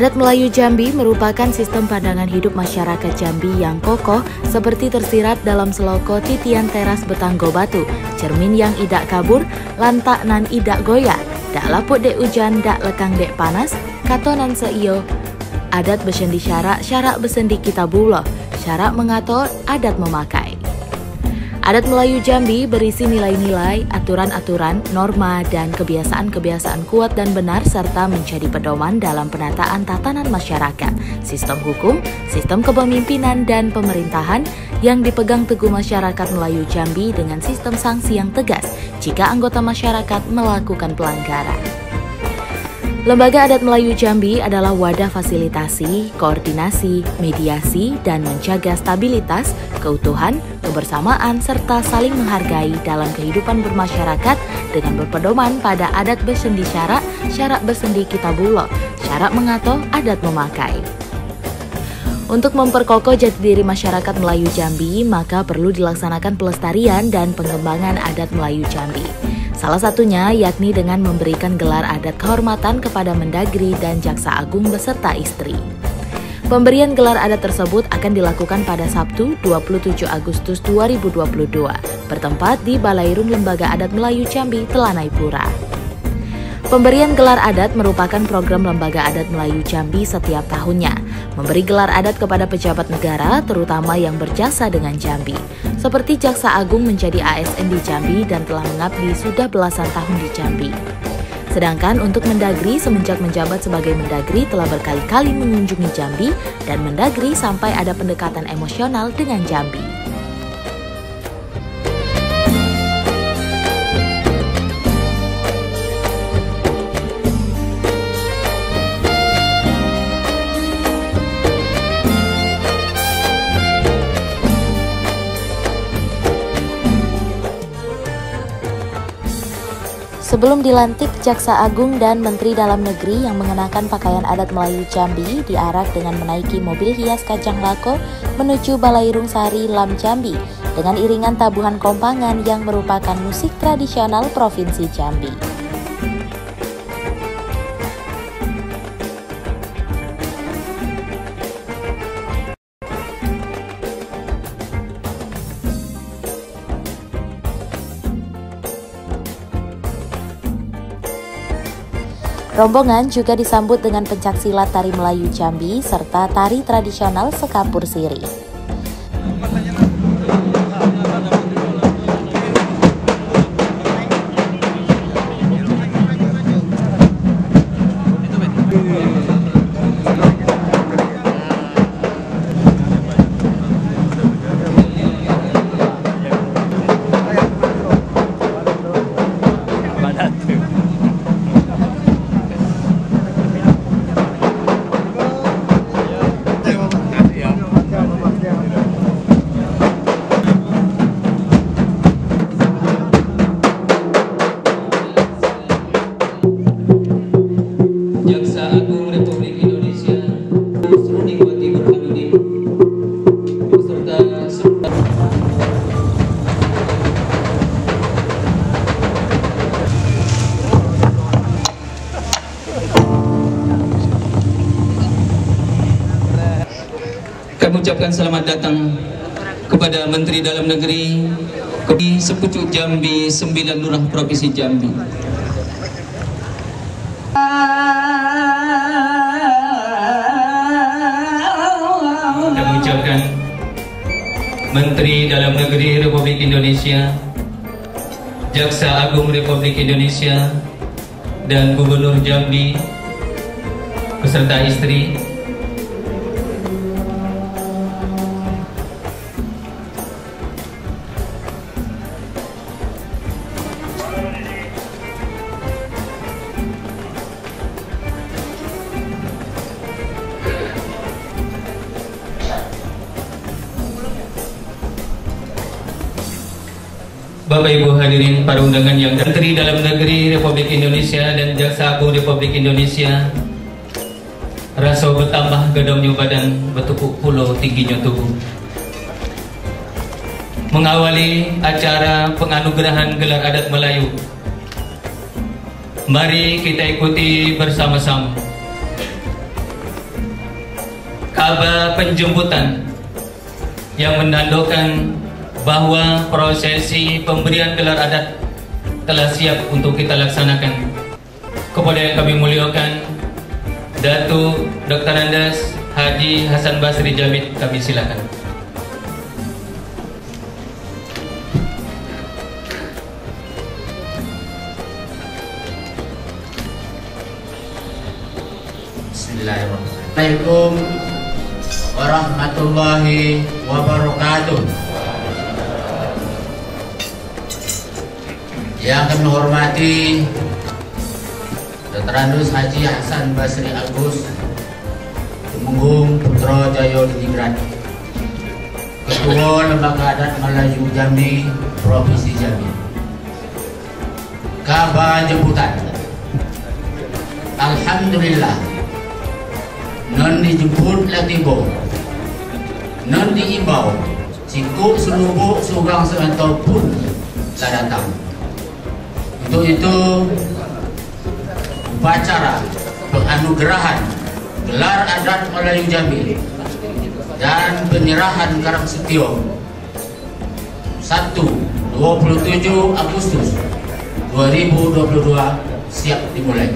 Adat Melayu Jambi merupakan sistem pandangan hidup masyarakat Jambi yang kokoh seperti tersirat dalam seloko titian teras betanggo batu, cermin yang idak kabur, lantak nan idak goyah, dak laput dek hujan, dak lekang dek panas, katonan seiyo, adat besendi syarak, syarak besendi kitabullah, syarak mengatur, adat memakai. Adat Melayu Jambi berisi nilai-nilai, aturan-aturan, norma, dan kebiasaan-kebiasaan kuat dan benar serta menjadi pedoman dalam penataan tatanan masyarakat, sistem hukum, sistem kepemimpinan, dan pemerintahan yang dipegang teguh masyarakat Melayu Jambi dengan sistem sanksi yang tegas jika anggota masyarakat melakukan pelanggaran. Lembaga Adat Melayu Jambi adalah wadah fasilitasi, koordinasi, mediasi, dan menjaga stabilitas, keutuhan, kebersamaan, serta saling menghargai dalam kehidupan bermasyarakat dengan berpedoman pada adat bersendi syarak, syarak bersendi kitabullah, syarak mengato, adat memakai. Untuk memperkokoh jati diri masyarakat Melayu Jambi, maka perlu dilaksanakan pelestarian dan pengembangan adat Melayu Jambi. Salah satunya yakni dengan memberikan gelar adat kehormatan kepada Mendagri dan Jaksa Agung beserta istri. Pemberian gelar adat tersebut akan dilakukan pada Sabtu 27 Agustus 2022, bertempat di Balairung Lembaga Adat Melayu Jambi, Telanai Pura. Pemberian gelar adat merupakan program Lembaga Adat Melayu Jambi setiap tahunnya, memberi gelar adat kepada pejabat negara terutama yang berjasa dengan Jambi seperti Jaksa Agung menjadi ASN di Jambi dan telah mengabdi sudah belasan tahun di Jambi. Sedangkan untuk Mendagri semenjak menjabat sebagai Mendagri telah berkali-kali mengunjungi Jambi dan Mendagri sampai ada pendekatan emosional dengan Jambi. Sebelum dilantik, Jaksa Agung dan Menteri Dalam Negeri yang mengenakan pakaian adat Melayu Jambi diarak dengan menaiki mobil hias kacang lako menuju Balairung Sari Lam Jambi dengan iringan tabuhan kompangan yang merupakan musik tradisional Provinsi Jambi. Rombongan juga disambut dengan pencaksilat tari Melayu Jambi serta tari tradisional Sekapur Siri. Kami ucapkan selamat datang kepada Menteri Dalam Negeri di Sepucuk Jambi, Sembilan Lurah Provinsi Jambi. Kami ucapkan Menteri Dalam Negeri Republik Indonesia, Jaksa Agung Republik Indonesia, dan Gubernur Jambi beserta istri Bapak Ibu hadirin para undangan yang Menteri Dalam Negeri Republik Indonesia dan Jaksa Agung Republik Indonesia Rasa bertambah gedongnya badan betukuk pulau tingginya tubuh. Mengawali acara penganugerahan gelar adat Melayu. Mari kita ikuti bersama-sama. Kabar penjemputan yang menandakan bahwa prosesi pemberian gelar adat telah siap untuk kita laksanakan. Kepada yang kami muliakan, Datu Dr. Andes Haji Hasan Basri Jamid, kami silakan. Assalamualaikum warahmatullahi wabarakatuh. Yang kami hormati Dr. Andus Haji Hasan Basri Agus Temunggung Putra Jaya Dinigrat Ketua Lembaga Adat Melayu Jambi Provinsi Jambi. Kabar jemputan. Alhamdulillah. Non dijemput lah tiba. Non diimbau. Cukup seluruh seorang seantau pun telah datang untuk itu upacara penganugerahan gelar adat Melayu Jambi dan penyerahan Karang Setio 1 27 Agustus 2022 siap dimulai.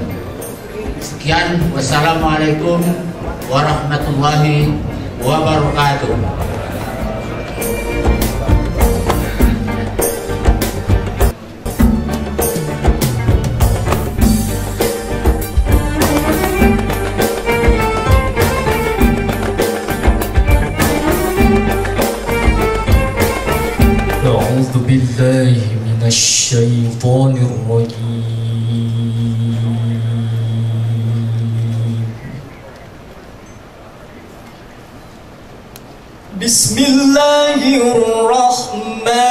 Sekian, wassalamualaikum warahmatullahi wabarakatuh. بسم الله الرحمن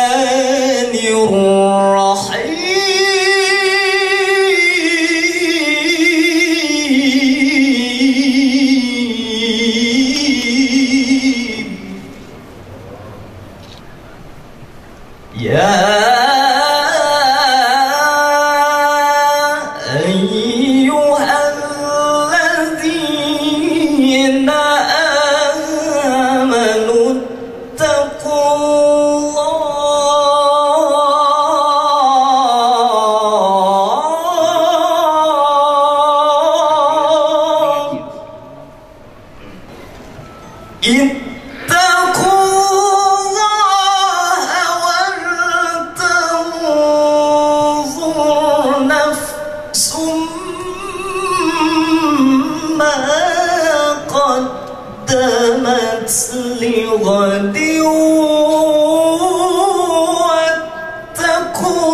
cool.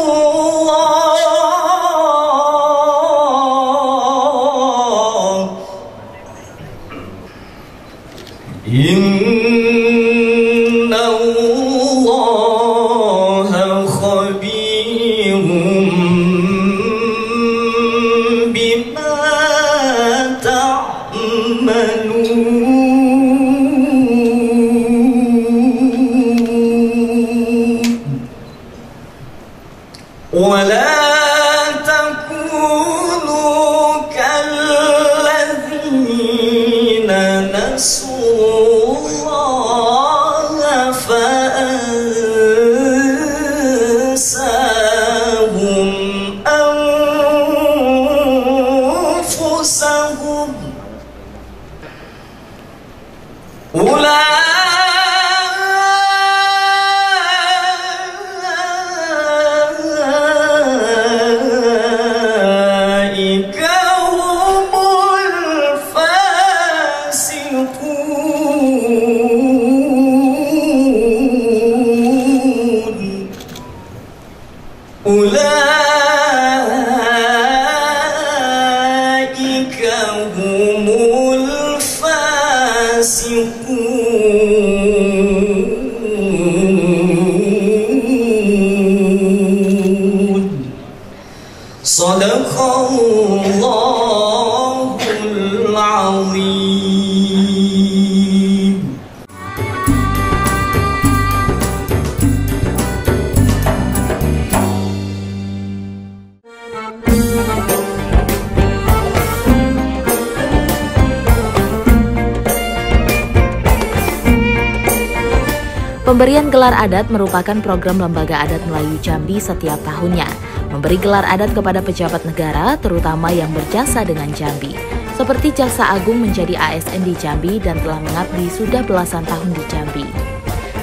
Adat merupakan program Lembaga Adat Melayu Jambi setiap tahunnya, memberi gelar adat kepada pejabat negara, terutama yang berjasa dengan Jambi. Seperti Jaksa Agung menjadi ASN di Jambi dan telah mengabdi sudah belasan tahun di Jambi.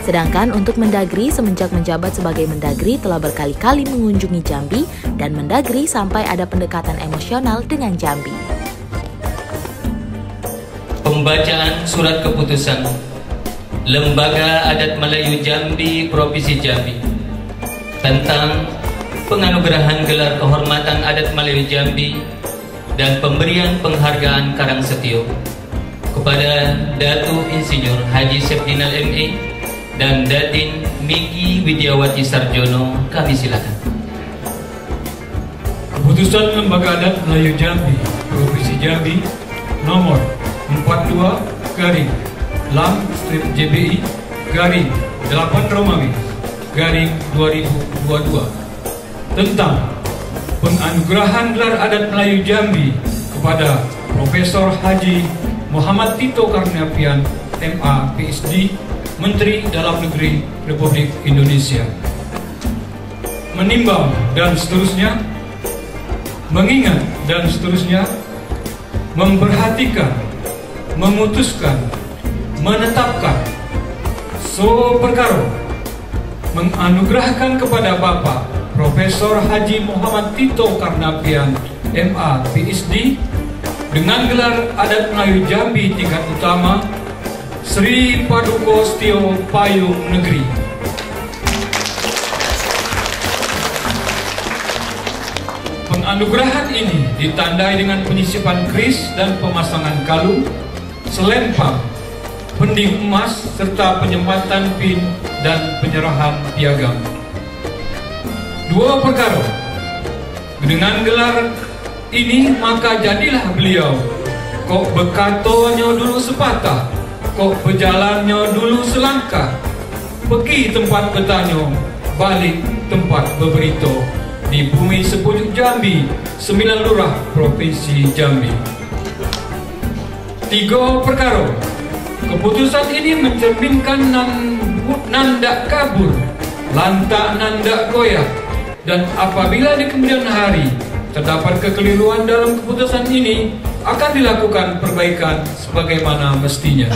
Sedangkan untuk Mendagri semenjak menjabat sebagai Mendagri telah berkali-kali mengunjungi Jambi dan Mendagri sampai ada pendekatan emosional dengan Jambi. Pembacaan surat keputusan Lembaga Adat Melayu Jambi Provinsi Jambi. Tentang penganugerahan gelar kehormatan adat Melayu Jambi dan pemberian penghargaan Karang Setio kepada Datu Insinyur Haji Septinal ME dan Datin Miki Widiawati Sarjono. Kami silakan. Keputusan Lembaga Adat Melayu Jambi Provinsi Jambi nomor 42 garing Lam Strip JBI garing 8 Romawi garing 2022 tentang penganugerahan gelar adat Melayu Jambi kepada Profesor Haji Muhammad Tito Karnavian MA PhD Menteri Dalam Negeri Republik Indonesia. Menimbang dan seterusnya mengingat dan seterusnya memperhatikan memutuskan menetapkan so perkara menganugerahkan kepada Bapak Profesor Haji Muhammad Tito Karnavian MA PhD dengan gelar adat Melayu Jambi tingkat utama Sri Paduko Setio Payung Negeri. Penganugerahan ini ditandai dengan penyisipan kris dan pemasangan kalung selempang, pending emas, serta penyempatan pin dan penyerahan piagam. Dua perkara. Dengan gelar ini maka jadilah beliau kok berkatonya dulu sepatah, kok berjalannya dulu selangkah, pergi tempat bertanya, balik tempat berberita di bumi sepujuk Jambi, sembilan lurah provinsi Jambi. Tiga perkara. Keputusan ini mencerminkan nan, nandak kabur, lantak nandak goyah, dan apabila di kemudian hari terdapat kekeliruan dalam keputusan ini, akan dilakukan perbaikan sebagaimana mestinya.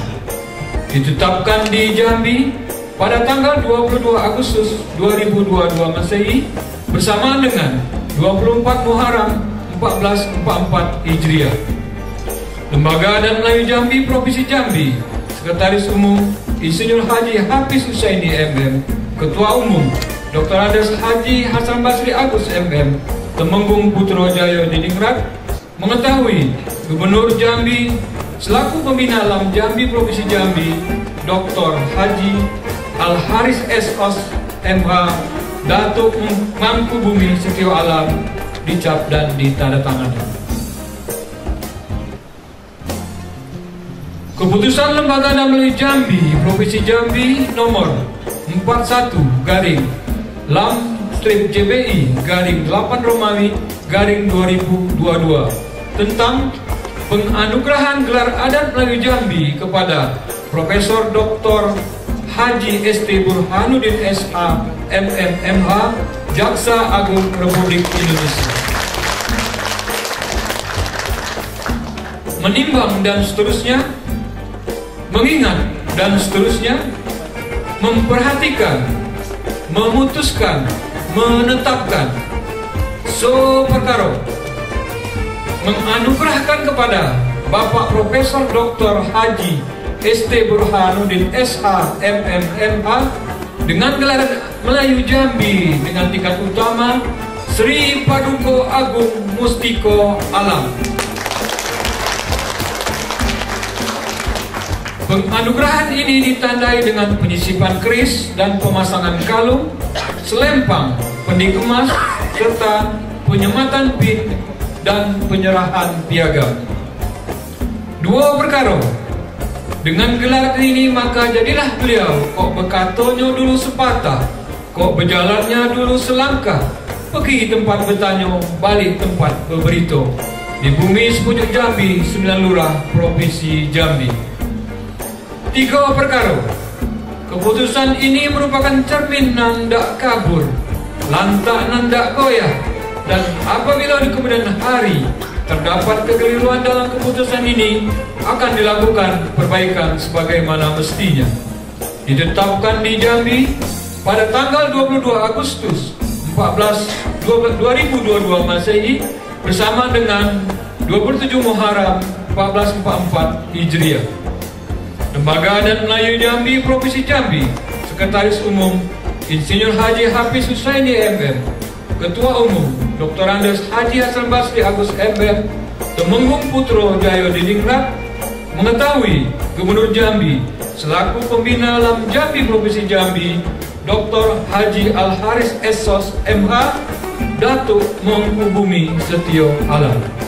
Ditetapkan di Jambi pada tanggal 22 Agustus 2022 Masehi bersama dengan 24 Muharram 1444 Hijriah. Lembaga dan Melayu Jambi Provinsi Jambi, Sekretaris Umum Insinyur Haji Hafiz Husaini MM, Ketua Umum Dr. Ades Haji Hasan Basri Agus MM, Temenggung Putra Jaya Diningrat, mengetahui Gubernur Jambi selaku pembina Alam Jambi Provinsi Jambi, Dr. Haji Al Haris S. Os MH Datuk Mangku Bumi Setio Alam dicap dan ditandatangani. Keputusan Lembaga Melayu Jambi Provinsi Jambi nomor 41 garing Lam strip JBI garing 8 Romawi garing 2022 tentang penganugerahan gelar adat Melayu Jambi kepada Profesor Dr. Haji ST Burhanuddin SH MMMH Jaksa Agung Republik Indonesia menimbang dan seterusnya mengingat dan seterusnya memperhatikan memutuskan menetapkan so perkara menganugerahkan kepada Bapak Profesor Dr. Haji ST Burhanuddin SH MMMH dengan gelar Melayu Jambi dengan tingkat utama Sri Paduko Agung Mustiko Alam. Penganugerahan ini ditandai dengan penyisipan keris dan pemasangan kalung, selempang, pending emas, serta penyematan pin dan penyerahan piagam. Dua perkara. Dengan gelar ini maka jadilah beliau kok berkatonya dulu sepatah, kok berjalannya dulu selangkah, pergi tempat bertanya, balik tempat berberita. Di bumi sepujuk Jambi, Sembilan Lurah, Provinsi Jambi. Tiga perkara. Keputusan ini merupakan cermin nandak kabur, lantak nandak goyah, dan apabila di kemudian hari terdapat kekeliruan dalam keputusan ini, akan dilakukan perbaikan sebagaimana mestinya. Ditetapkan di Jambi pada tanggal 22 Agustus 14 2022 Masehi bersama dengan 27 Muharram 1444 Hijriah. Lembaga Adat Melayu Jambi Provinsi Jambi, Sekretaris Umum Insinyur Haji Hafiz Husaini MM, Ketua Umum Dr. Andes Haji Hasan Basri Agus MM, Temenggung Putro Jayo Diningrat, mengetahui Gubernur Jambi selaku pembina Lam Jambi Provinsi Jambi, Dr. Haji Al Haris Esos MH, Datuk Mengkubumi Setio Alam.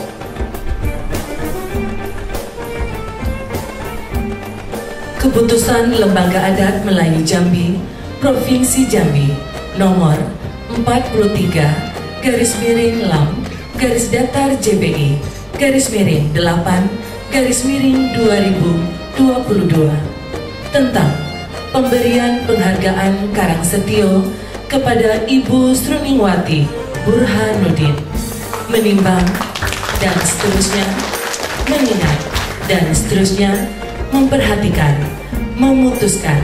Keputusan Lembaga Adat Melayu Jambi, Provinsi Jambi, nomor 43, garis miring LAM, garis datar JBI, garis miring 8, garis miring 2022, tentang pemberian penghargaan Karang Setio kepada Ibu Sruningwati Burhanuddin, menimbang dan seterusnya, mengingat dan seterusnya, memperhatikan, memutuskan,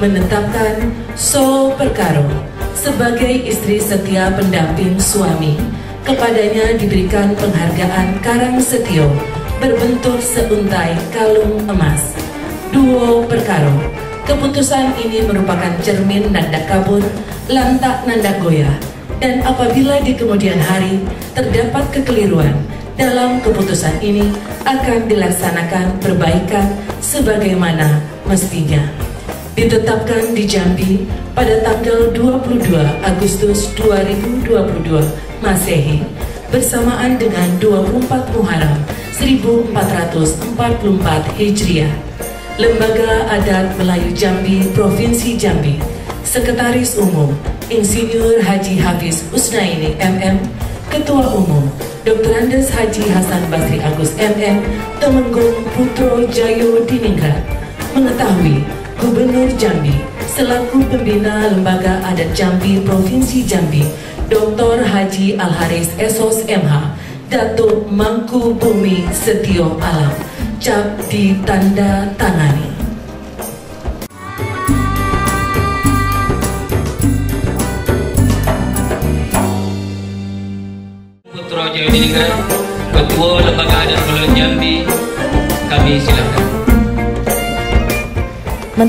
menetapkan So Perkaro sebagai istri setia pendamping suami. Kepadanya diberikan penghargaan Karang Setio berbentuk seuntai kalung emas. Duo Perkaro Keputusan ini merupakan cermin nanda kabur, lantak nanda goyah, dan apabila di kemudian hari terdapat kekeliruan, dalam keputusan ini akan dilaksanakan perbaikan sebagaimana mestinya. Ditetapkan di Jambi pada tanggal 22 Agustus 2022 Masehi bersamaan dengan 24 Muharram 1444 Hijriah. Lembaga Adat Melayu Jambi Provinsi Jambi Sekretaris Umum Insinyur Haji Hafiz Usnaini MM Ketua Umum Dr. Andes Haji Hasan Basri Agus MM Temenggung Putro Jayo Diningrat mengetahui Gubernur Jambi selaku pembina Lembaga Adat Jambi Provinsi Jambi Dr. Haji Al Haris Esos MH Datuk Mangku Bumi Setio Alam cap ditanda tangani. Putra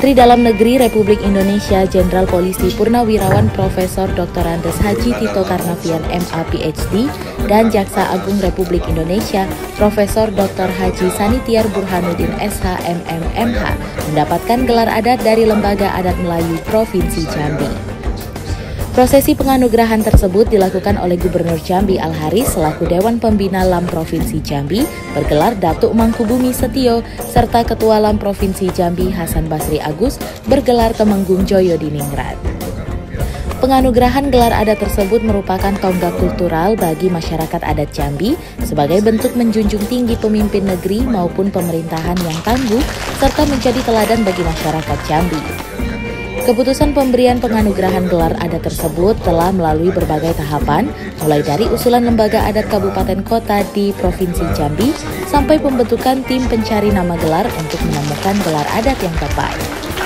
Menteri Dalam Negeri Republik Indonesia Jenderal Polisi Purnawirawan Profesor Dr. Andes Haji Tito Karnavian MA PhD dan Jaksa Agung Republik Indonesia Profesor Dr. Haji Sanitiar Burhanuddin SH MM MH mendapatkan gelar adat dari Lembaga Adat Melayu Provinsi Jambi. Prosesi penganugerahan tersebut dilakukan oleh Gubernur Jambi Al Haris selaku Dewan Pembina LAM Provinsi Jambi bergelar Datuk Mangkubumi Setio serta Ketua LAM Provinsi Jambi Hasan Basri Agus bergelar Temenggung Joyo Diningrat. Penganugerahan gelar adat tersebut merupakan tonggak kultural bagi masyarakat adat Jambi sebagai bentuk menjunjung tinggi pemimpin negeri maupun pemerintahan yang tangguh serta menjadi teladan bagi masyarakat Jambi. Keputusan pemberian penganugerahan gelar adat tersebut telah melalui berbagai tahapan, mulai dari usulan lembaga adat kabupaten kota di Provinsi Jambi sampai pembentukan tim pencari nama gelar untuk menemukan gelar adat yang tepat.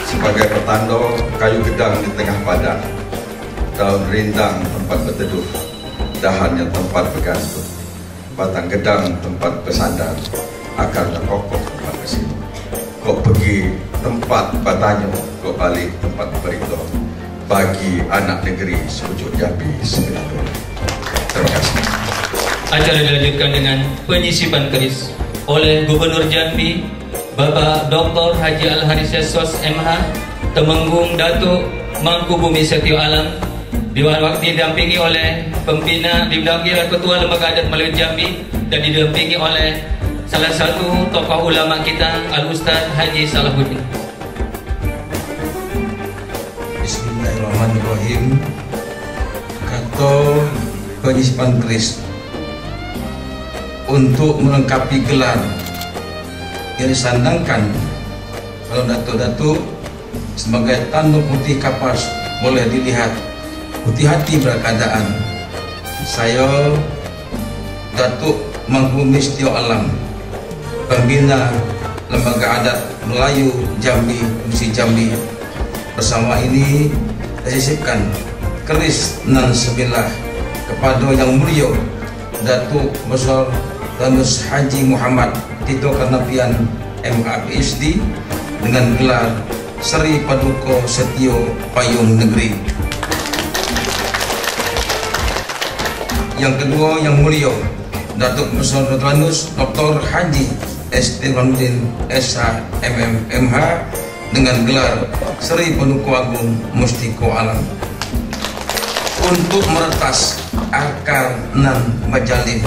Sebagai pertanda kayu gedang di tengah padang, daun rindang tempat berteduh, dahannya tempat bergantung, batang gedang tempat bersandar, akarnya kokoh tempat bersimpan. Kau pergi tempat batanya, kau balik tempat berito bagi anak negeri sewujud Jambi sembilan Terima kasih. Acara dilanjutkan dengan penyisipan keris oleh Gubernur Jambi Bapak Dr. Haji Al Haris Yasos MH Temenggung Datuk Mangku Bumi Setio Alam didampingi oleh pembina didampingi oleh Ketua Lembaga Adat Melayu Jambi dan didampingi oleh salah satu tokoh ulama kita Al Ustaz Haji Salahuddin. Bismillahirrahmanirrahim. Kata penyisipan keris untuk melengkapi gelar yang disandangkan kalau datuk-datuk sebagai tanduk putih kapas boleh dilihat putih hati berkeadaan. Saya Datuk Mangku Mistio Alam, pembina Lembaga Adat Melayu Jambi, Musi Jambi. Bersama ini saya sisipkan keris nan sebilah kepada yang mulia Datuk Besar Tanus Haji Muhammad Tito Karnapian MAPSD dengan gelar Seri Paduka Setio Payung Negeri. Yang kedua yang mulia Datuk Besar Tanus Dr. Haji ST Hamdin SH MM MH dengan gelar Seri Paduka Agung Mustiko Alam. Untuk meretas akar nan majalim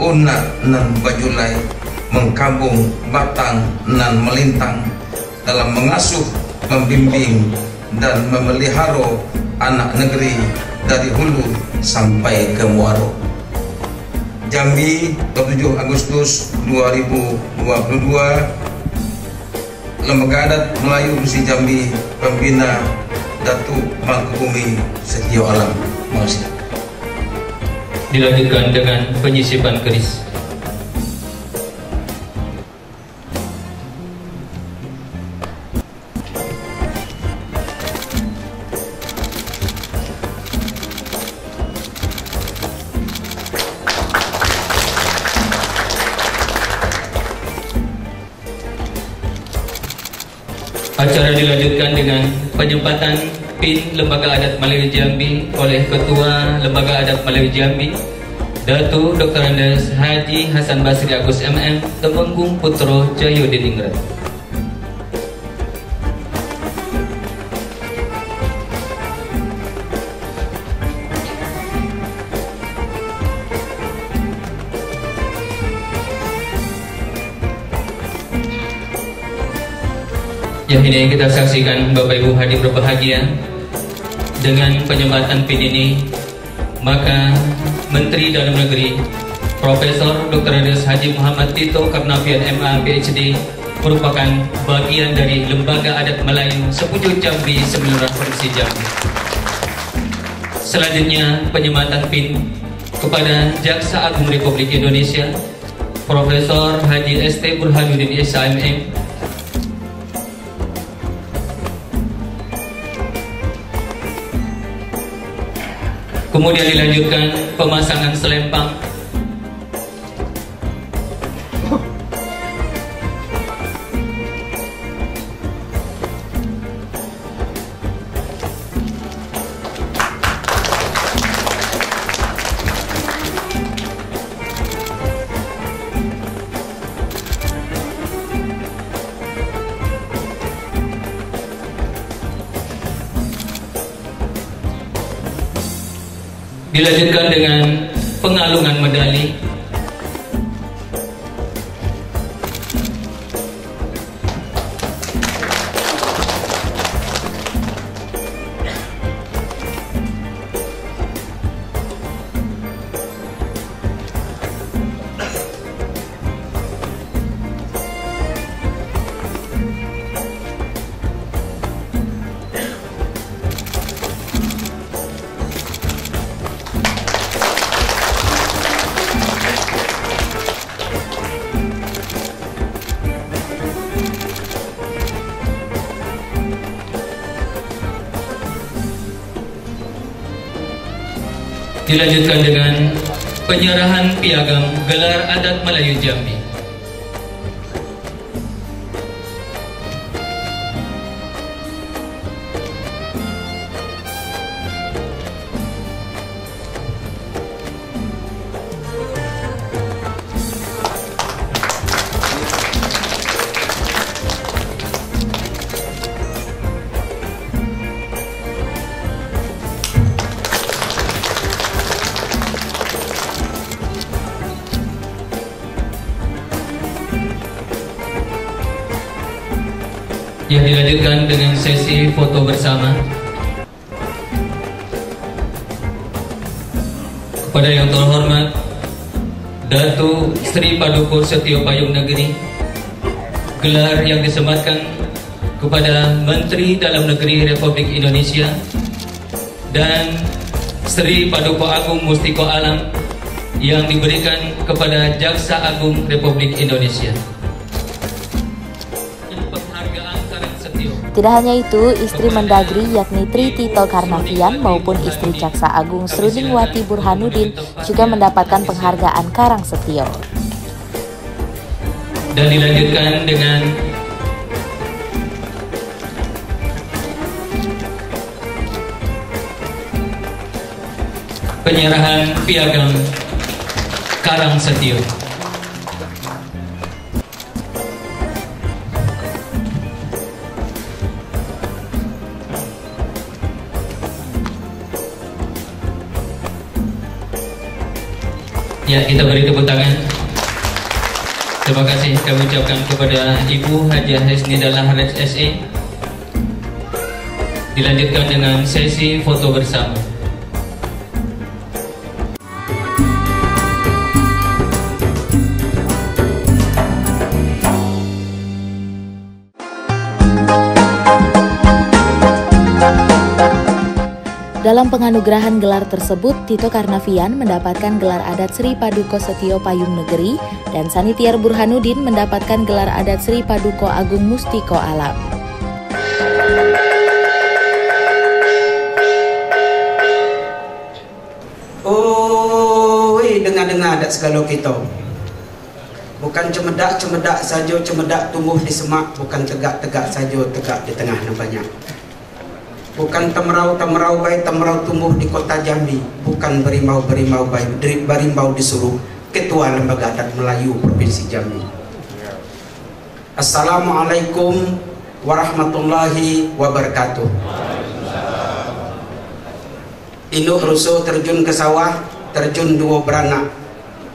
una nan bajulai mengkabung batang nan melintang dalam mengasuh membimbing dan memelihara anak negeri dari hulu sampai ke muaro Jambi 27 Agustus 2022 Lembaga Adat Melayu Musi Jambi Pembina Datuk Mangkubumi Setio Alam kasih Dilanjutkan dengan penyisipan keris. Acara dilanjutkan dengan penyempatan PIN Lembaga Adat Melayu Jambi oleh Ketua Lembaga Adat Melayu Jambi Datu Dr. Andes Haji Hasan Basri Agus MM Temenggung Putro Jayo Diningrat Yang ini yang kita saksikan Bapak Ibu hadir berbahagia Dengan penyempatan PIN ini Maka Menteri Dalam Negeri Profesor Dr. Andes Haji Muhammad Tito Karnavian MA PhD merupakan bagian dari Lembaga Adat Melayu Sepuju Jambi Sembilan Provinsi Jambi. Selanjutnya penyematan PIN kepada Jaksa Agung Republik Indonesia Profesor Haji ST Burhanuddin SIMM Kemudian dilanjutkan pemasangan selempang dilanjutkan dengan penyerahan piagam gelar adat Melayu Jambi. Dilanjutkan dengan sesi foto bersama kepada yang terhormat Datu Sri Padukur Setio Payung Negeri gelar yang disematkan kepada Menteri Dalam Negeri Republik Indonesia dan Sri Paduka Agung Mustiko Alam yang diberikan kepada Jaksa Agung Republik Indonesia. Tidak hanya itu, istri Mendagri yakni Tri Tito Karnavian maupun istri Jaksa Agung Srudingwati Burhanuddin juga mendapatkan penghargaan Karang Setio. Dan dilanjutkan dengan penyerahan piagam Karang Setio. Ya, kita beri tepuk tangan. Terima kasih kami ucapkan kepada Ibu Hajiah Hesni Dahlan Haraj. Dilanjutkan dengan sesi foto bersama. Dalam penganugerahan gelar tersebut, Tito Karnavian mendapatkan gelar adat Sri Paduko Setio Payung Negeri dan Sanitiar Burhanuddin mendapatkan gelar adat Sri Paduko Agung Mustiko Alam. Oh, dengar-dengar adat segala kita. Bukan cemedak-cemedak saja cemedak tumbuh di semak, bukan tegak-tegak saja tegak di tengah nampaknya. Bukan temerau-temerau baik temerau tumbuh di kota Jambi. Bukan berimau-berimau baik Berimbau disuruh Ketua Lembaga Adat Melayu Provinsi Jambi. Assalamualaikum warahmatullahi wabarakatuh. Induk rusuh terjun ke sawah Terjun dua beranak.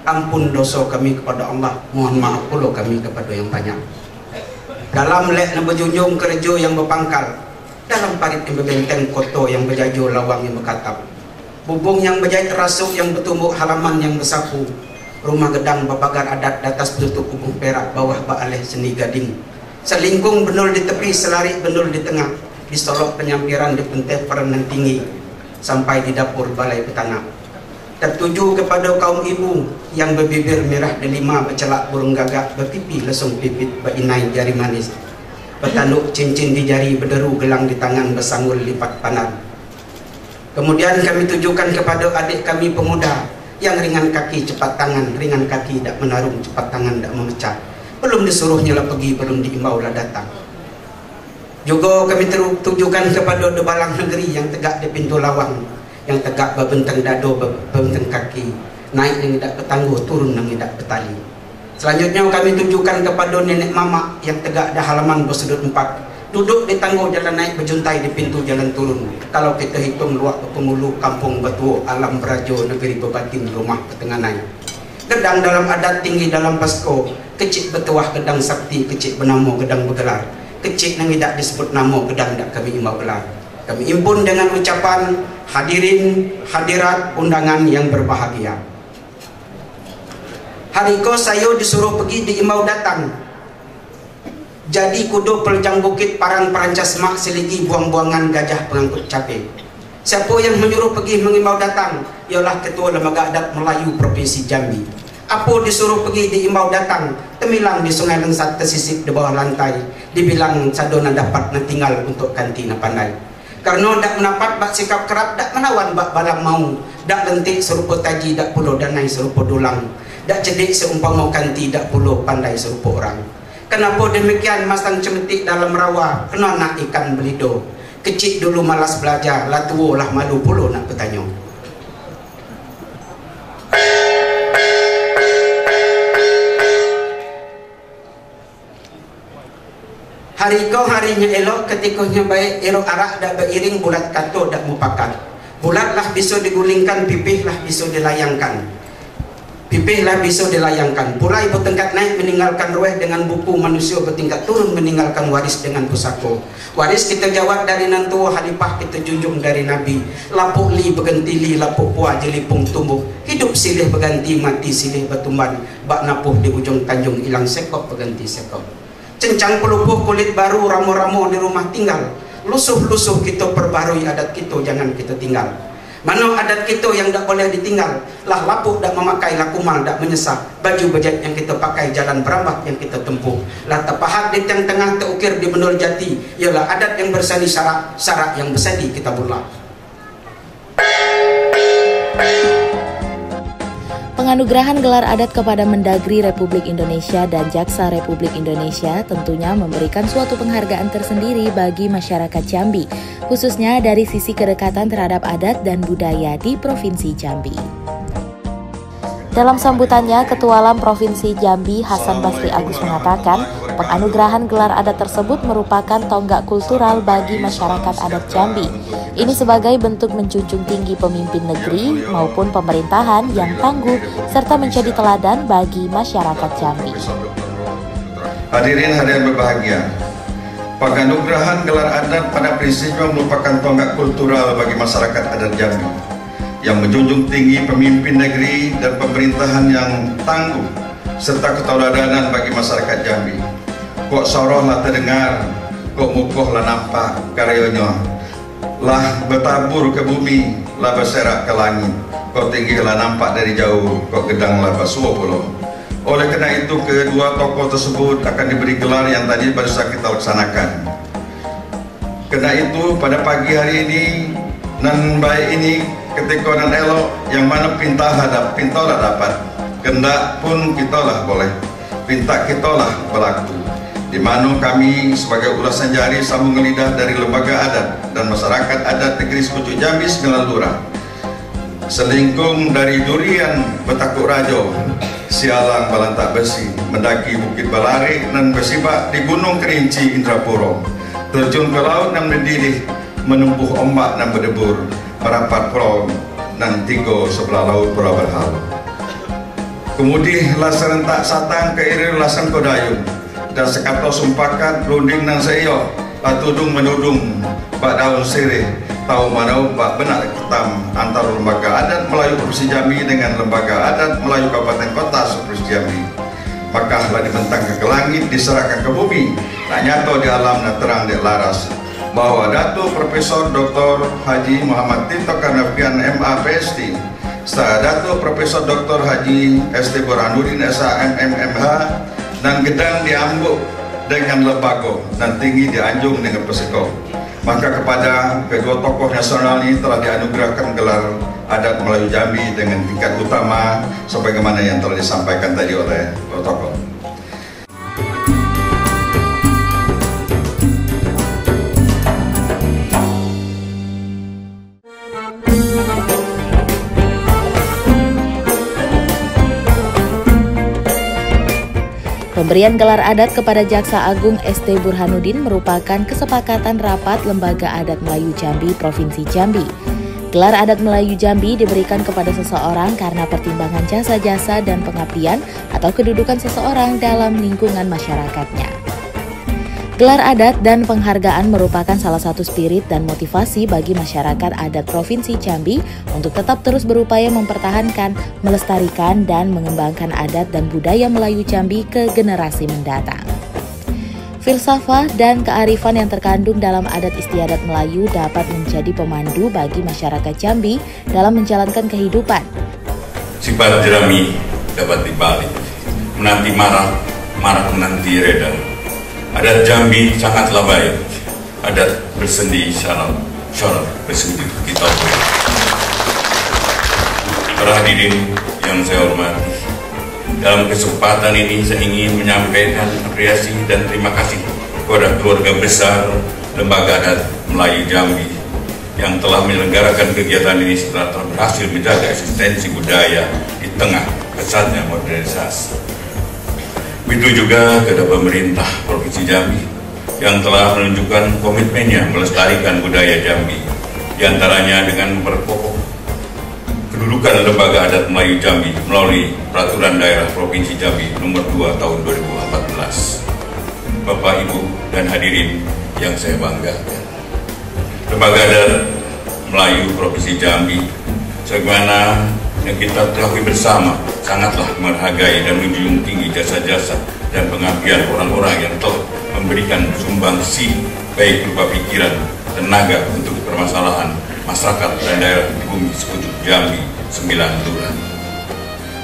Ampun dosa kami kepada Allah. Mohon maaf pula kami kepada yang banyak. Dalam lek berjunjung kerja yang berpangkal dalam parit yang berbenteng kotor yang berjaju lawang yang berkatap. Bubung yang berjahit rasuk yang bertumbuk halaman yang bersapu. Rumah gedang babagar adat atas bertutup kubung perak bawah baaleh seni gading. Selingkung benul di tepi selarik benul di tengah. Disolok penyampiran di penteh perenan tinggi. Sampai di dapur balai petana tertuju kepada kaum ibu yang berbibir merah delima bercelak burung gagak berpipi lesung pipit berinai jari manis bertanduk cincin di jari, berderu gelang di tangan, bersanggul lipat panan. Kemudian kami tujukan kepada adik kami pemuda yang ringan kaki cepat tangan, ringan kaki tidak menarung cepat tangan tidak memecah. Belum disuruhnya lah pergi, belum diimbau lah datang. Juga kami tujukan kepada debalang negeri yang tegak di pintu lawang, yang tegak berbentang dado, berbentang kaki, naik yang tidak ketangguh, turun yang tidak petali. Selanjutnya kami tunjukkan kepada nenek mama yang tegak di halaman bersudut empat. Duduk di tangguh jalan naik berjuntai di pintu jalan turun. Kalau kita hitung luak pengulu kampung batu alam berajo negeri bebatin rumah ketenganan. Gedang dalam adat tinggi dalam pasko. Kecil bertuah gedang sakti, kecil bernama gedang bergelar. Kecil yang tidak disebut nama gedang tidak kami imbau gelar. Kami impun dengan ucapan hadirin hadirat undangan yang berbahagia. Hari ko saya disuruh pergi di imau datang. Jadi kudu peljang bukit parang perancas mak seligi buang-buangan gajah pengangkut capek. Siapa yang menyuruh pergi mengimbau datang? Ialah Ketua Lembaga Adat Melayu Provinsi Jambi. Apa disuruh pergi di imbau datang? Temilang di sungai Lengsat tersisip di bawah lantai. Dibilang sadona dapat nak tinggal untuk kanti nak pandai. Karena tak mendapat bak sikap kerap, tak menawan bak balang mau. Tak lentik serupa taji, tak pulau danai serupa dulang. Dak cedik seumpama kan tidak puluh pandai serupa orang. Kenapa demikian masang cemetik dalam rawa? Kena nak ikan belido. Kecil dulu malas belajar, lah tua lah malu puluh nak bertanya. Hari kau harinya elok ketikanya baik erok arak dak beriring bulat kato dak mupakat. Bulatlah bisa digulingkan, pipihlah bisa dilayangkan. Pipihlah bisa dilayangkan. Pulai bertingkat naik meninggalkan rueh dengan buku manusia bertingkat turun meninggalkan waris dengan pusako. Waris kita jawab dari nantua halipah kita junjung dari Nabi. Lapuk li berganti li lapuk puah jelipung tumbuh. Hidup silih berganti mati silih bertumban. Bak napuh di ujung tanjung hilang sekop berganti sekop. cencang pelupuh kulit baru ramu-ramu di rumah tinggal lusuh-lusuh kita perbarui adat kita jangan kita tinggal mana adat kita yang tak boleh ditinggal. Lah lapuk tak memakai lakumal tak menyesal. Baju bejat yang kita pakai jalan berambat yang kita tempuh. Lah tepahat di tiang tengah terukir di menur jati. Ialah adat yang bersani syarat syarat yang bersadi kita bulat Penganugerahan gelar adat kepada Mendagri Republik Indonesia dan Jaksa Republik Indonesia tentunya memberikan suatu penghargaan tersendiri bagi masyarakat Jambi, khususnya dari sisi kedekatan terhadap adat dan budaya di Provinsi Jambi. Dalam sambutannya, Ketua Lam Provinsi Jambi Hasan Basri Agus mengatakan, penganugerahan gelar adat tersebut merupakan tonggak kultural bagi masyarakat adat Jambi. Ini sebagai bentuk menjunjung tinggi pemimpin negeri maupun pemerintahan yang tangguh serta menjadi teladan bagi masyarakat Jambi. Hadirin hadirin berbahagia, penganugerahan gelar adat pada prinsipnya merupakan tonggak kultural bagi masyarakat adat Jambi yang menjunjung tinggi pemimpin negeri dan pemerintahan yang tangguh serta ketauladanan bagi masyarakat Jambi. Kok soroh lah terdengar, kok mukoh lah nampak karyanya, lah bertabur ke bumi, lah berserak ke langit, kok tinggi lah nampak dari jauh, kok gedang lah basuh. Oleh karena itu, kedua tokoh tersebut akan diberi gelar yang tadi baru saja kita laksanakan. Karena itu, pada pagi hari ini, nan baik ini ketika nan elok yang mana pinta hadap pinta lah dapat. Kendak pun kita lah boleh. Pinta kita lah berlaku di mana kami sebagai ulasan jari sambung lidah dari lembaga adat dan masyarakat adat negeri Sekucu Jambi Sembilan Lurah. Selingkung dari durian betakuk rajo sialang balantak besi mendaki bukit balari dan bersibak di gunung kerinci Indrapuro. Terjun ke laut dan mendidih menempuh ombak dan berdebur merapat pulau dan tiga sebelah laut Pulau Berhal. Kemudian lasan tak satang ke iri lasan kodayun dan sekato sumpakan runding dan seyo tudung menudung bak daun sirih tahu mana bak benar ketam antara lembaga adat Melayu Provinsi Jambi dengan lembaga adat Melayu Kabupaten Kota Provinsi Jambi maka lah dibentang ke langit diserahkan ke bumi tak nyata di alam dan terang di laras bahwa Datuk Profesor Dr. Haji Muhammad Tito Karnavian MA PhD Datuk Profesor Dr. Haji ST Burhanuddin SAM MMH dan gedang diambuk dengan lebago dan tinggi dianjung dengan peseko. Maka kepada kedua tokoh nasional ini telah dianugerahkan gelar adat Melayu Jambi dengan tingkat utama sebagaimana yang telah disampaikan tadi oleh tokoh Pemberian gelar adat kepada Jaksa Agung ST Burhanuddin merupakan kesepakatan rapat Lembaga Adat Melayu Jambi Provinsi Jambi. Gelar adat Melayu Jambi diberikan kepada seseorang karena pertimbangan jasa-jasa dan pengabdian atau kedudukan seseorang dalam lingkungan masyarakatnya. Gelar adat dan penghargaan merupakan salah satu spirit dan motivasi bagi masyarakat adat Provinsi Jambi untuk tetap terus berupaya mempertahankan, melestarikan, dan mengembangkan adat dan budaya Melayu Jambi ke generasi mendatang. Filsafah dan kearifan yang terkandung dalam adat istiadat Melayu dapat menjadi pemandu bagi masyarakat Jambi dalam menjalankan kehidupan. Sifat jerami dapat dibalik, menanti marah, marah menanti reda Adat Jambi sangatlah baik. Adat bersendi syarat, syarat bersendi kita. Para hadirin yang saya hormati, dalam kesempatan ini saya ingin menyampaikan apresiasi dan terima kasih kepada keluarga besar Lembaga Adat Melayu Jambi yang telah menyelenggarakan kegiatan ini setelah berhasil menjaga eksistensi budaya di tengah pesatnya modernisasi. Begitu juga kepada pemerintah Provinsi Jambi yang telah menunjukkan komitmennya melestarikan budaya Jambi, di antaranya dengan memperkokoh kedudukan Lembaga Adat Melayu Jambi melalui Peraturan Daerah Provinsi Jambi Nomor 2 Tahun 2014. Bapak, Ibu, dan hadirin yang saya banggakan. Lembaga Adat Melayu Provinsi Jambi sebagaimana yang kita ketahui bersama sangatlah menghargai dan menjunjung tinggi jasa-jasa dan pengabdian orang-orang yang telah memberikan sumbangsi baik berupa pikiran, tenaga untuk permasalahan masyarakat dan daerah di bumi sekujur Jambi, Sembilan Lurah.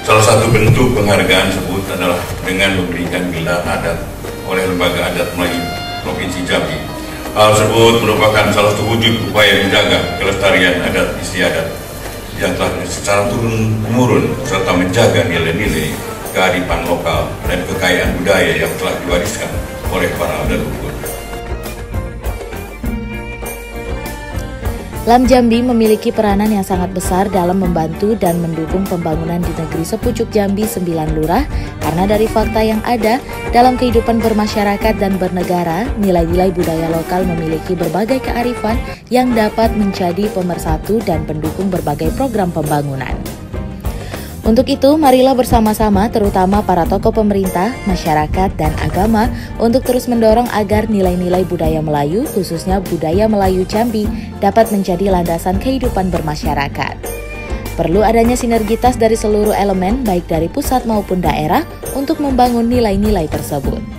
Salah satu bentuk penghargaan tersebut adalah dengan memberikan gelar adat oleh Lembaga Adat Melayu Provinsi Jambi. Hal tersebut merupakan salah satu wujud upaya menjaga kelestarian adat istiadat yang telah secara turun-temurun serta menjaga nilai-nilai kearifan lokal dan kekayaan budaya yang telah diwariskan oleh para leluhur. Lam Jambi memiliki peranan yang sangat besar dalam membantu dan mendukung pembangunan di negeri sepucuk Jambi 9 lurah karena dari fakta yang ada dalam kehidupan bermasyarakat dan bernegara, nilai-nilai budaya lokal memiliki berbagai kearifan yang dapat menjadi pemersatu dan pendukung berbagai program pembangunan. Untuk itu, marilah bersama-sama terutama para tokoh pemerintah, masyarakat, dan agama untuk terus mendorong agar nilai-nilai budaya Melayu, khususnya budaya Melayu Jambi, dapat menjadi landasan kehidupan bermasyarakat. Perlu adanya sinergitas dari seluruh elemen, baik dari pusat maupun daerah, untuk membangun nilai-nilai tersebut.